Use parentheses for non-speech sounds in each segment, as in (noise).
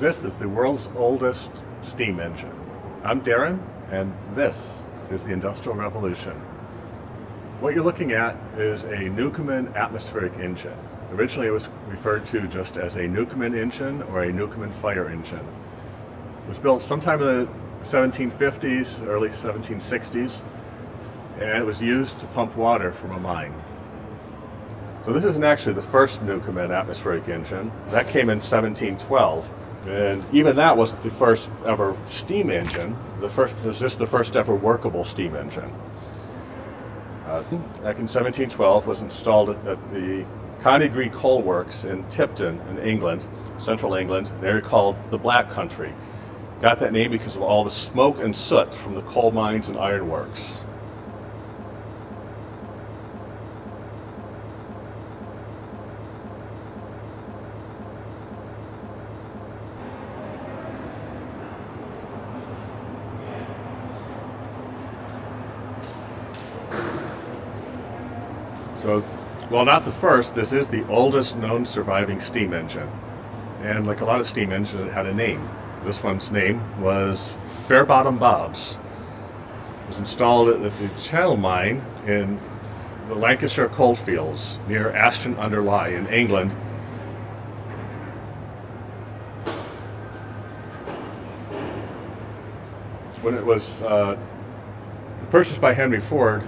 This is the world's oldest steam engine. I'm Darren, and this is the Industrial Revolution. What you're looking at is a Newcomen atmospheric engine. Originally it was referred to just as a Newcomen engine or a Newcomen fire engine. It was built sometime in the 1750s, early 1760s, and it was used to pump water from a mine. So this isn't actually the first Newcomen atmospheric engine. That came in 1712 and even that wasn't the first ever steam engine. The first was just the first ever workable steam engine. Uh, back in 1712 was installed at the Conygree Coal Works in Tipton in England, central England, an area called the Black Country. Got that name because of all the smoke and soot from the coal mines and ironworks. So, while not the first, this is the oldest known surviving steam engine. And like a lot of steam engines, it had a name. This one's name was Fairbottom Bob's. It was installed at the Channel Mine in the Lancashire coalfields near Ashton under Lyne in England. When it was uh, purchased by Henry Ford,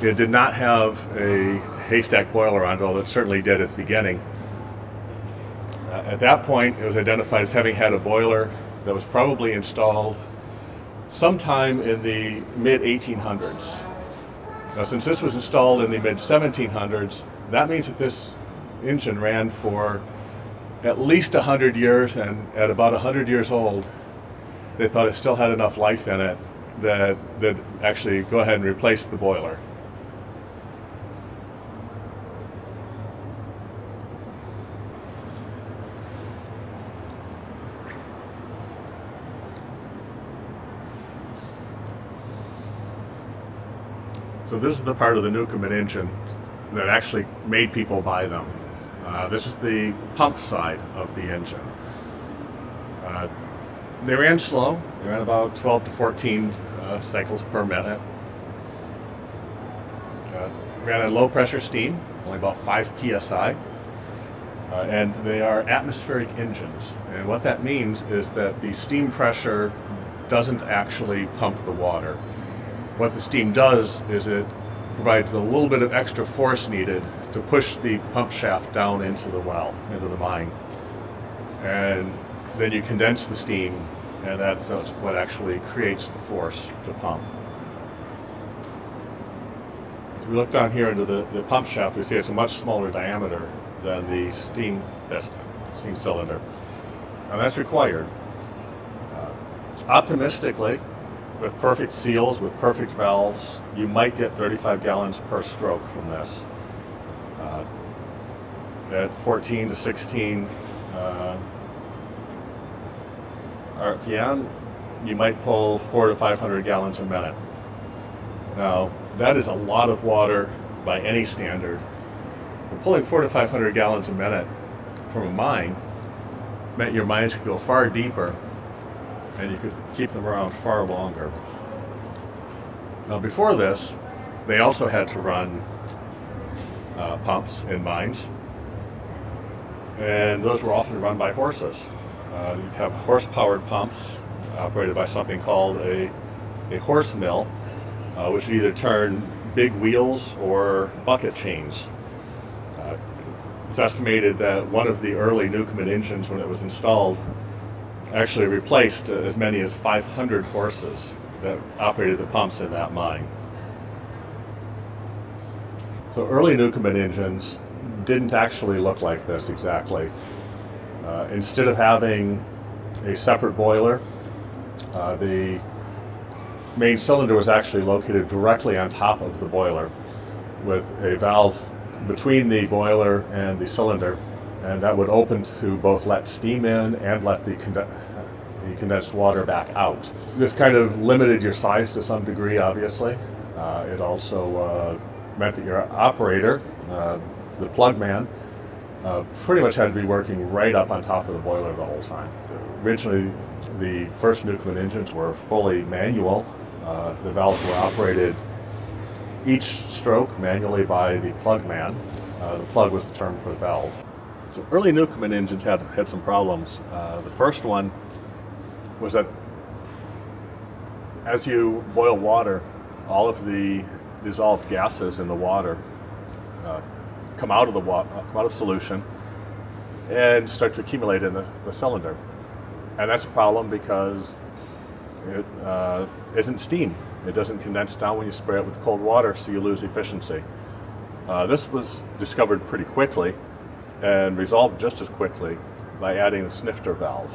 it did not have a haystack boiler on it, although it certainly did at the beginning. Uh, at that point, it was identified as having had a boiler that was probably installed sometime in the mid 1800s. Now, since this was installed in the mid 1700s, that means that this engine ran for at least 100 years, and at about 100 years old, they thought it still had enough life in it that they'd actually go ahead and replace the boiler. So this is the part of the Newcomen engine that actually made people buy them. Uh, this is the pump side of the engine. Uh, they ran slow. They ran about 12 to 14 uh, cycles per minute. Uh, ran on low pressure steam, only about 5 psi. Uh, and they are atmospheric engines. And what that means is that the steam pressure doesn't actually pump the water what the steam does is it provides a little bit of extra force needed to push the pump shaft down into the well, into the mine. And then you condense the steam, and that's what actually creates the force to pump. If we look down here into the, the pump shaft, we see it's a much smaller diameter than the steam steam cylinder. And that's required. Uh, optimistically, with perfect seals, with perfect valves, you might get 35 gallons per stroke from this. Uh, at 14 to 16 uh, RPM, you might pull four to 500 gallons a minute. Now, that is a lot of water by any standard. But pulling four to 500 gallons a minute from a mine meant your mines could go far deeper and you could keep them around far longer. Now before this, they also had to run uh, pumps in mines, and those were often run by horses. Uh, you'd have horse-powered pumps operated by something called a, a horse mill, uh, which would either turn big wheels or bucket chains. Uh, it's estimated that one of the early Newcomen engines, when it was installed, actually replaced as many as 500 horses that operated the pumps in that mine. So early Newcomen engines didn't actually look like this exactly. Uh, instead of having a separate boiler, uh, the main cylinder was actually located directly on top of the boiler with a valve between the boiler and the cylinder and that would open to both let steam in and let the, the condensed water back out. This kind of limited your size to some degree, obviously. Uh, it also uh, meant that your operator, uh, the plug man, uh, pretty much had to be working right up on top of the boiler the whole time. Originally, the first Newcomen engines were fully manual. Uh, the valves were operated each stroke manually by the plug man. Uh, the plug was the term for the valve. So early Newcomen engines had, had some problems. Uh, the first one was that as you boil water, all of the dissolved gases in the water uh, come out of the water, uh, come out of solution, and start to accumulate in the, the cylinder. And that's a problem because it uh, not steam. It doesn't condense down when you spray it with cold water, so you lose efficiency. Uh, this was discovered pretty quickly and resolved just as quickly by adding the snifter valve.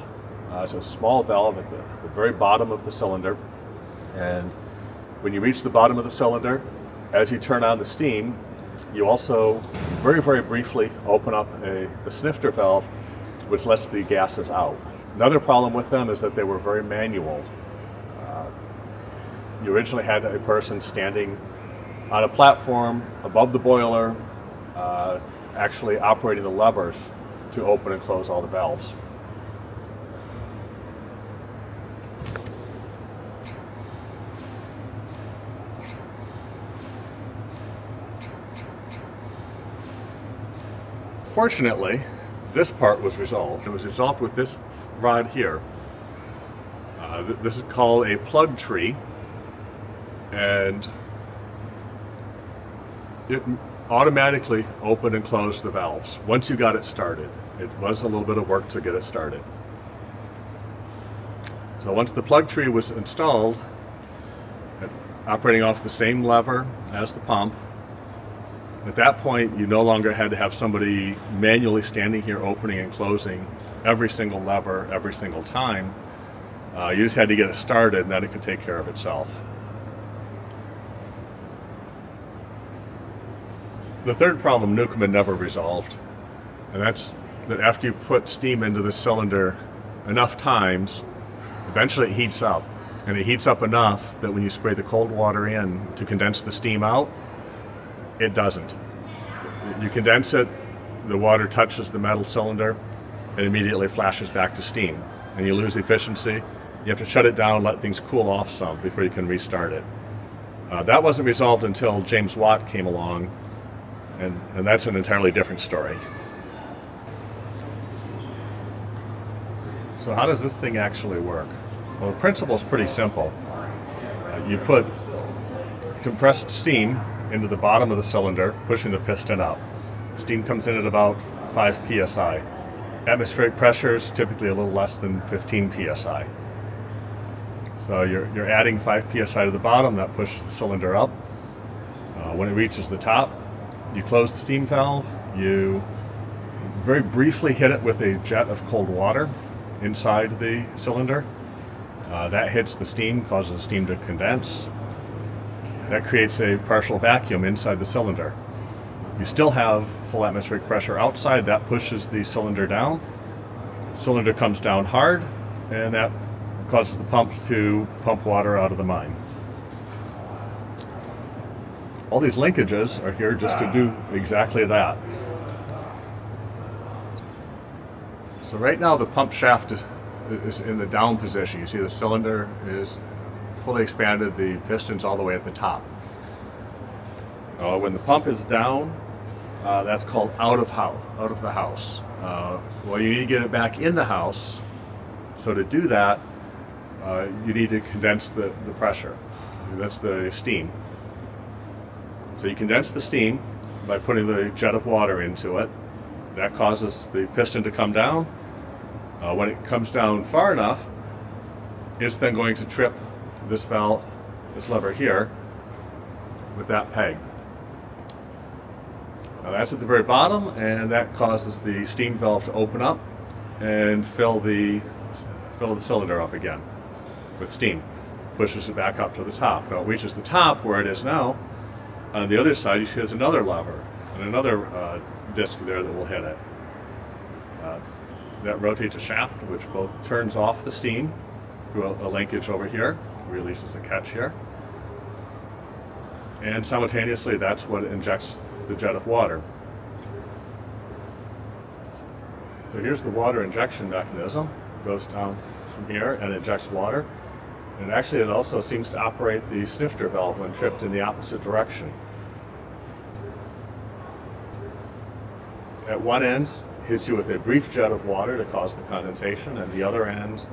Uh, it's a small valve at the, the, very bottom of the cylinder, and when you reach the bottom of the cylinder, as you turn on the steam, you also very, very briefly open up a, snifter valve, which lets the gases out. Another problem with them is that they were very manual. Uh, you originally had a person standing on a platform above the boiler, uh, actually operating the levers to open and close all the valves. Fortunately, this part was resolved. It was resolved with this rod here. Uh, th this is called a plug tree, and it automatically open and close the valves once you got it started. It was a little bit of work to get it started. So once the plug tree was installed, operating off the same lever as the pump, at that point, you no longer had to have somebody manually standing here opening and closing every single lever every single time. Uh, you just had to get it started and then it could take care of itself. The third problem Newcomen never resolved, and that's that after you put steam into the cylinder enough times, eventually it heats up. And it heats up enough that when you spray the cold water in to condense the steam out, it doesn't. You condense it, the water touches the metal cylinder, and immediately flashes back to steam. And you lose efficiency. You have to shut it down, let things cool off some before you can restart it. Uh, that wasn't resolved until James Watt came along, and, and that's an entirely different story. So how does this thing actually work? Well, the principle is pretty simple. Uh, you put compressed steam into the bottom of the cylinder, pushing the piston up. Steam comes in at about 5 psi. Atmospheric pressure is typically a little less than 15 psi. So you're, you're adding 5 psi to the bottom, that pushes the cylinder up. Uh, when it reaches the top, you close the steam valve, you very briefly hit it with a jet of cold water inside the cylinder. Uh, that hits the steam, causes the steam to condense, that creates a partial vacuum inside the cylinder. You still have full atmospheric pressure outside, that pushes the cylinder down. Cylinder comes down hard, and that causes the pump to pump water out of the mine. All these linkages are here just to do exactly that. So right now the pump shaft is in the down position. You see the cylinder is fully expanded the pistons all the way at the top. Uh, when the pump is down, uh, that's called out of house, out of the house. Uh, well, you need to get it back in the house. So to do that, uh, you need to condense the, the pressure. That's the steam. So you condense the steam by putting the jet of water into it. That causes the piston to come down. Uh, when it comes down far enough, it's then going to trip this valve, this lever here, with that peg. Now that's at the very bottom and that causes the steam valve to open up and fill the, fill the cylinder up again with steam. Pushes it back up to the top. Now it reaches the top where it is now. On the other side, you see there's another lever and another uh, disc there that will hit it. Uh, that rotates a shaft which both turns off the steam through a, a linkage over here releases the catch here. And simultaneously, that's what injects the jet of water. So here's the water injection mechanism. It goes down from here and injects water. And actually it also seems to operate the snifter valve when tripped in the opposite direction. At one end, hits you with a brief jet of water to cause the condensation, and the other end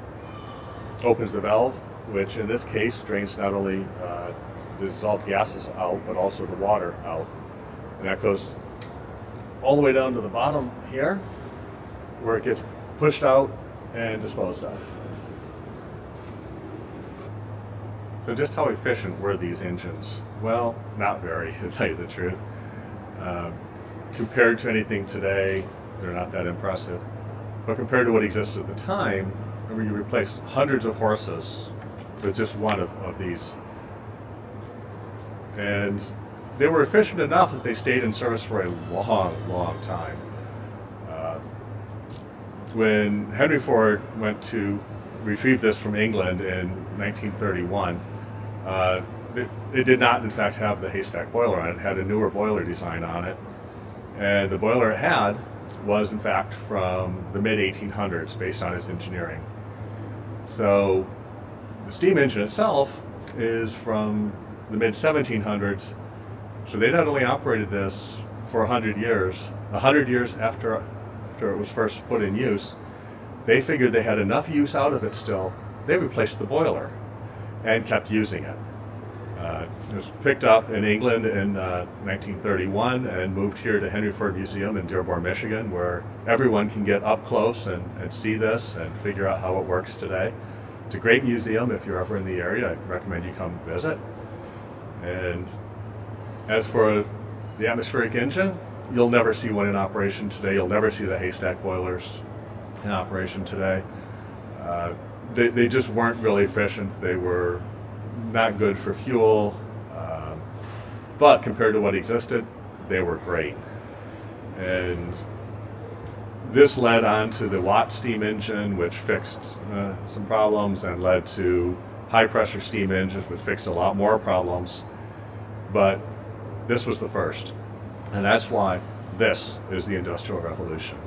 opens the valve, which in this case drains not only uh, the dissolved gases out, but also the water out. And that goes all the way down to the bottom here, where it gets pushed out and disposed of. So just how efficient were these engines? Well, not very, (laughs) to tell you the truth. Uh, compared to anything today, they're not that impressive. But compared to what existed at the time, remember you replaced hundreds of horses with just one of, of these. And they were efficient enough that they stayed in service for a long, long time. Uh, when Henry Ford went to retrieve this from England in 1931, uh, it, it, did not, in fact, have the haystack boiler on it. It had a newer boiler design on it. And the boiler it had was, in fact, from the mid 1800s, based on its engineering. So the steam engine itself is from the mid 1700s. So they not only operated this for 100 years, 100 years after, after it was first put in use, they figured they had enough use out of it still. They replaced the boiler and kept using it. Uh, it was picked up in England in uh, 1931 and moved here to Henry Ford Museum in Dearborn, Michigan, where everyone can get up close and, and see this and figure out how it works today. It's a great museum. If you're ever in the area, I recommend you come visit. And as for the atmospheric engine, you'll never see one in operation today. You'll never see the haystack boilers in operation today. Uh, they, they just weren't really efficient. They were not good for fuel, um, but compared to what existed, they were great. And this led on to the Watt steam engine, which fixed uh, some problems and led to high pressure steam engines, which fixed a lot more problems. But this was the first. And that's why this is the Industrial Revolution.